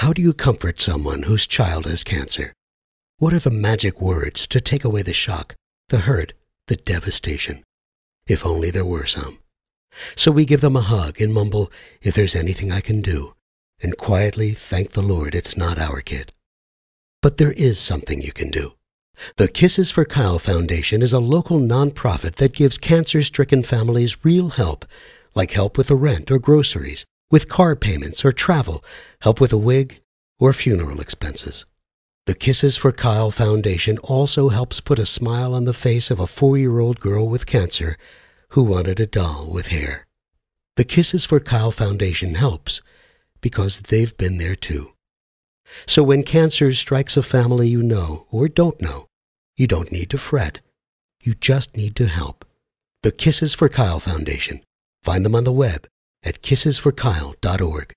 How do you comfort someone whose child has cancer? What are the magic words to take away the shock, the hurt, the devastation? If only there were some. So we give them a hug and mumble, if there's anything I can do, and quietly thank the Lord it's not our kid. But there is something you can do. The Kisses for Kyle Foundation is a local nonprofit that gives cancer stricken families real help, like help with the rent or groceries, with car payments or travel, help with a wig, or funeral expenses. The Kisses for Kyle Foundation also helps put a smile on the face of a four year old girl with cancer who wanted a doll with hair. The Kisses for Kyle Foundation helps because they've been there too. So when cancer strikes a family you know or don't know, you don't need to fret. You just need to help. The Kisses for Kyle Foundation. Find them on the web at kissesforkyle.org.